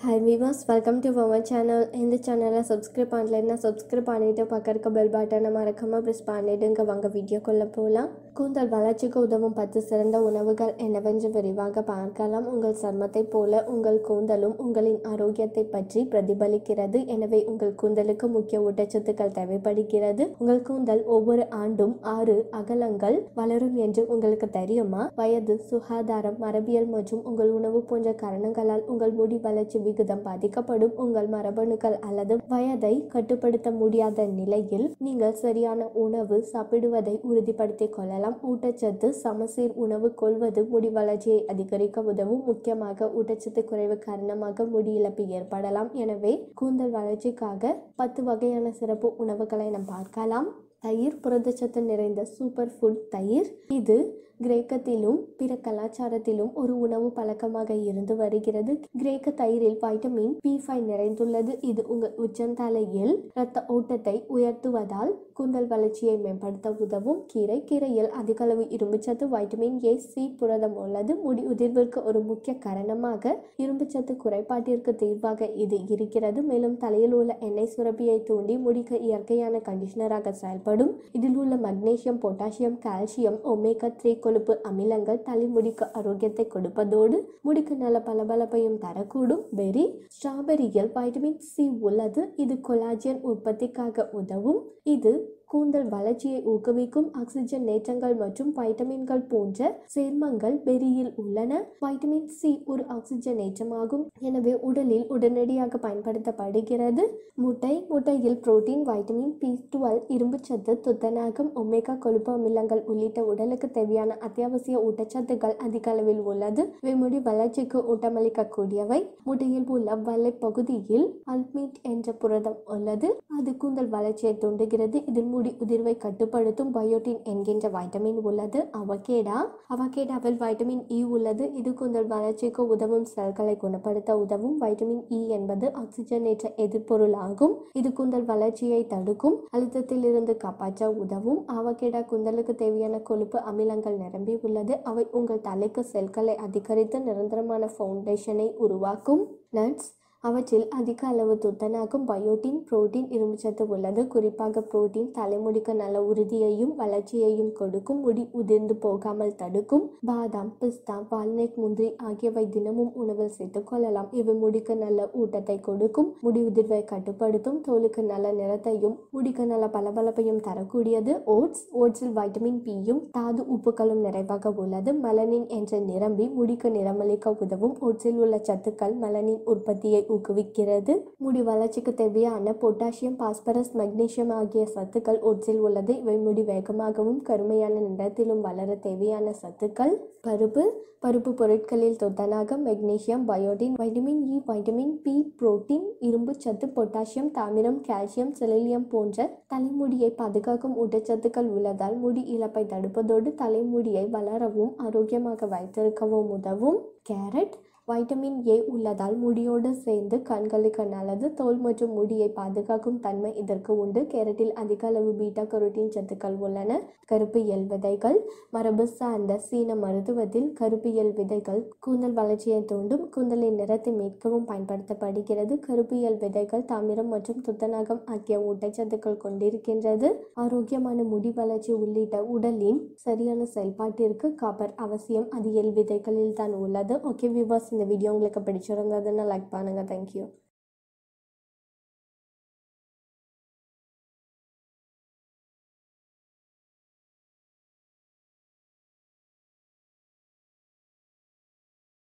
Hi விவாஸ் welcome to power channel இந்த சேனலை சப்ஸ்கிரைப் பண்ணலைன்னா சப்ஸ்கிரைப் பண்ணிவிட்டு பக்கத்துக்கு பெல் பட்டனை மறக்காமல் ப்ரெஸ் பண்ணிவிடுங்க வாங்க வீடியோக்குள்ளே போகலாம் கூந்தல் வளர்ச்சிக்கு உதவும் பத்து சிறந்த உணவுகள் என்னவென்று விரிவாக பார்க்கலாம். உங்கள் சர்மத்தைப் போல உங்கள் கூந்தலும் உங்களின் ஆரோக்கியத்தை பற்றி பிரதிபலிக்கிறது. எனவே உங்கள் கூந்தலுக்கு முக்கிய ஊட்டச்சத்துக்கள் தேவைப்படுகிறது. உங்கள் கூந்தல் ஒவ்வொரு ஆண்டும் ஆறு அகலங்கள் வளரும் என்று உங்களுக்கு தெரியுமா? வயது சுகாதாரம் மரபியல் மற்றும் உங்கள் உணவு போன்ற காரணங்களால் உங்கள் முடி வளர்ச்சி விகிதம் பாதிக்கப்படும் உங்கள் மரபணுக்கள் அல்லது வயதை கட்டுப்படுத்த முடியாத நிலையில் நீங்கள் சரியான உணவு சாப்பிடுவதை உறுதிப்படுத்திக் கொள்ளலாம். ஊட்டச்சத்து சமசீர் உணவு கொள்வது முடி வளர்ச்சியை அதிகரிக்க உதவும். முக்கியமாக ஊட்டச்சத்து குறைவு காரணமாக முடி இழப்பு ஏற்படலாம். எனவே கூந்தல் வளர்ச்சிக்காக பத்து வகையான சிறப்பு உணவுகளை நாம் பார்க்கலாம். தயிர் புரதச்சத்து நிறைந்த சூப்பர் ஃபுட் தயிர். இது கிரேக்கத்திலும் பிற கலாச்சாரத்திலும் ஒரு உணவு பழக்கமாக இருந்து வருகிறது. கிரேக்க தயிரில் வைட்டமின் பி ஃபைவ் நிறைந்துள்ளது. இது உங்கள் உச்சந்தலையில் இரத்த ஓட்டத்தை உயர்த்துவதால் கூந்தல் வளர்ச்சியை மேம்படுத்த உதவும். கீரை கீரையில் அதிகளவு இரும்புச்சத்து வைட்டமின் ஏ சி புரதம் உள்ளது. முடி உதிர்விற்கு ஒரு முக்கிய காரணமாக இரும்புச்சத்து குறைபாட்டிற்கு தீர்வாக இது இருக்கிறது. மேலும் தலையில் உள்ள எண்ணெய் சுரப்பியை தூண்டி முடிக்கு இயற்கையான கண்டிஷனராக செயல்படும். இதில் உள்ள magnesium potassium calcium omega three கொழுப்பு அமிலங்கள் தலைமுடிக்கு ஆரோக்கியத்தை கொடுப்பதோடு முடிக்கு நல்ல பளபளப்பையும் தரக்கூடும். பெரி ஸ்ட்ராபெரியில் வைட்டமின் சி உள்ளது. இது கொலாஜியன் உற்பத்திக்காக உதவும். இது கூந்தல் வளர்ச்சியை ஊக்குவிக்கும் ஆக்சிஜன் நேற்றங்கள் மற்றும் வைட்டமின்கள் போன்ற சேர்மங்கள் பெரியில் உள்ளன. வைட்டமின் சி ஒரு ஆக்சிஜன் நேற்றமாகும் எனவே உடலில் உடனடியாக பயன்படுத்தப்படுகிறது. முட்டை முட்டையில் புரோட்டீன் வைட்டமின் பி டுவெல் இரும்புச்சத்து துத்தநாகம் ஒமேகா கொழுப்பு அமிலங்கள் உள்ளிட்ட உடலுக்கு தேவையான அத்தியாவசிய ஊட்டச்சத்துக்கள் அதிக அளவில் உள்ளது. வெமுடி வளர்ச்சிக்கு ஊட்டமளிக்கக்கூடியவை. முட்டையில் உள்ள வலை பகுதியில் அல்மீட் என்ற புரதம் உள்ளது. அது கூந்தல் வளர்ச்சியை தூண்டுகிறது. இதன் முடி உதிர்வை கட்டுப்படுத்தும் பயோட்டின் என்கின்ற வைட்டமின் உள்ளது. அவகேடா அவகேடாவில் வைட்டமின் இ e உள்ளது. இது கூந்தல் வளர்ச்சிக்கு உதவும் செல்களை குணப்படுத்த உதவும். வைட்டமின் இ e என்பது ஆக்சிஜனேற்ற எதிர்பொருள் ஆகும் இது கூந்தல் வளர்ச்சியை தடுக்கும். அழுத்தத்தில் இருந்து காப்பாற்ற உதவும். அவகேடா குந்தலுக்கு தேவையான கொழுப்பு அமிலங்கள் நிரம்பி உள்ளது. அவை உங்கள் தலைக்கு செல்களை அதிகரித்து நிரந்தரமான ஃபவுண்டேஷனை உருவாக்கும். நட்ஸ் அவற்றில் அதிக அளவு துத்தநாகம் பயோட்டின் புரோட்டீன் இரும்புச்சத்து உள்ளது. குறிப்பாக புரோட்டீன் தலைமுடிக்கு நல்ல உறுதியையும் வளர்ச்சியையும் கொடுக்கும் முடி உதிர்ந்து போகாமல் தடுக்கும். பாதாம் பிஸ்தா வால்நட் முந்திரி ஆகியவை தினமும் உணவில் சேர்த்துக் கொள்ளலாம். இவை முடிக்கு நல்ல ஊட்டத்தை கொடுக்கும் முடி உதிர்வை கட்டுப்படுத்தும் தோலுக்கு நல்ல நிறத்தையும் முடிக்கு நல்ல பளபளப்பையும் தரக்கூடியது. ஓட்ஸ் ஓட்ஸில் வைட்டமின் பியும் தாது உப்புகளும் நிறைவாக உள்ளது. மலனின் என்ற நிரம்பி முடிக்கு நிறமளிக்க உதவும். ஓட்ஸில் உள்ள சத்துக்கள் மலனின் உற்பத்தியை ஊக்குவிக்கிறது. முடி வளர்ச்சிக்கு தேவையான பொட்டாசியம் பாஸ்பரஸ் மக்னீசியம் ஆகிய சத்துக்கள் ஒட்ஸில் உள்ளது. இவை முடி வேகமாகவும் கருமையான நிறத்திலும் வளர தேவையான சத்துக்கள். பருப்பு. பருப்பு பொருட்களில் துத்தநாகம் magnesium biotin vitamin E vitamin B protein இரும்பு சத்து பொட்டாசியம் தாமிரம் கால்சியம் செலிலியம் போன்ற தலைமுடியை பாதுகாக்கும் ஊட்டச்சத்துக்கள் உள்ளதால் முடி இழப்பை தடுப்பதோடு தலைமுடியை வளரவும் ஆரோக்கியமாக வைத்திருக்கவும் உதவும். கேரட். வைட்டமின் ஏ உள்ளதால் முடியோடு சேர்ந்து கண்களுக்கு நல்லது தோல் மற்றும் முடியை பாதுகாக்கும் தன்மை இதற்கு உண்டு. கேரட்டில் அதிக அளவு பீட்டா கரோட்டின் சத்துக்கள் உள்ளன. கருப்பு எல் விதைகள். மரபு சார்ந்த சீன மருத்துவத்தில் கருப்பு எல் விதைகள் கூந்தல் வளர்ச்சியை தூண்டும். கூந்தலின் நிறத்தை மீட்கவும் பயன்படுத்தப்படுகிறது. கருப்பு எல் விதைகள் தாமிரம் மற்றும் துத்தநாகம் ஆகிய ஊட்டச்சத்துக்கள் கொண்டிருக்கின்றது. ஆரோக்கியமான முடி வளர்ச்சி உள்ளிட்ட உடலின் சரியான செயல்பாட்டிற்கு காப்பர் அவசியம். அது எல் விதைகளில் தான் உள்ளது. ஓகே விவசாயம் இந்த வீடியோ உங்களுக்கு பிடிச்சிருந்ததுன்னா லைக் பண்ணுங்கள் தேங்க்யூ